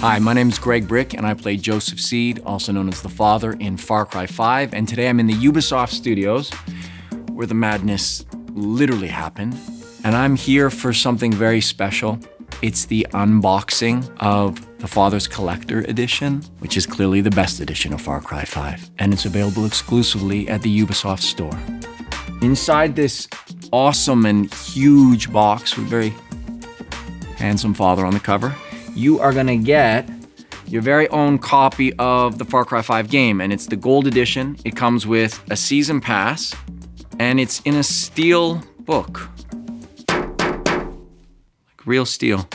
Hi, my name is Greg Bryk, and I play Joseph Seed, also known as the father in Far Cry 5. And today I'm in the Ubisoft studios, where the madness literally happened. And I'm here for something very special. It's the unboxing of the Father's Collector Edition, which is clearly the best edition of Far Cry 5. And it's available exclusively at the Ubisoft store. Inside this awesome and huge box with very handsome father on the cover, you are gonna get your very own copy of the Far Cry 5 game, and it's the gold edition. It comes with a season pass, and it's in a steel book. Like real steel.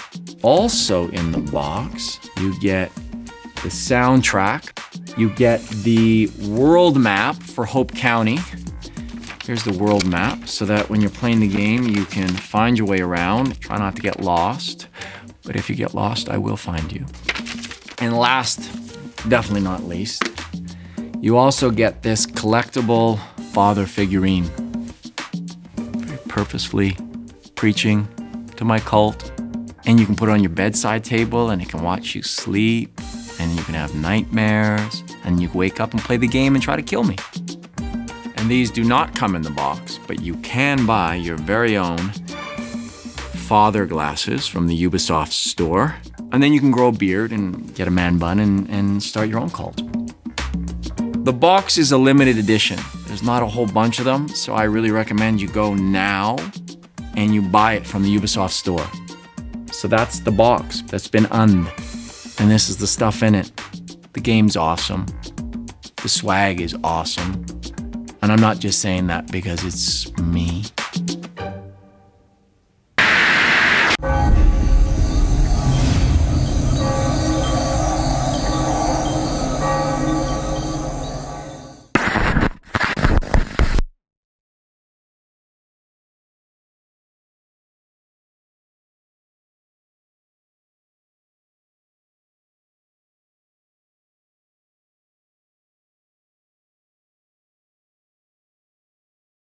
Also in the box, you get the soundtrack, you get the world map for Hope County. Here's the world map so that when you're playing the game, you can find your way around. Try not to get lost. But if you get lost, I will find you. And last, definitely not least, you also get this collectible father figurine. Very purposefully preaching to my cult. And you can put it on your bedside table and it can watch you sleep. And you can have nightmares. And you wake up and play the game and try to kill me. And these do not come in the box, but you can buy your very own father glasses from the Ubisoft store. And then you can grow a beard and get a man bun and, and start your own cult. The box is a limited edition. There's not a whole bunch of them, so I really recommend you go now and you buy it from the Ubisoft store. So that's the box that's been un. And this is the stuff in it. The game's awesome. The swag is awesome. And I'm not just saying that because it's me.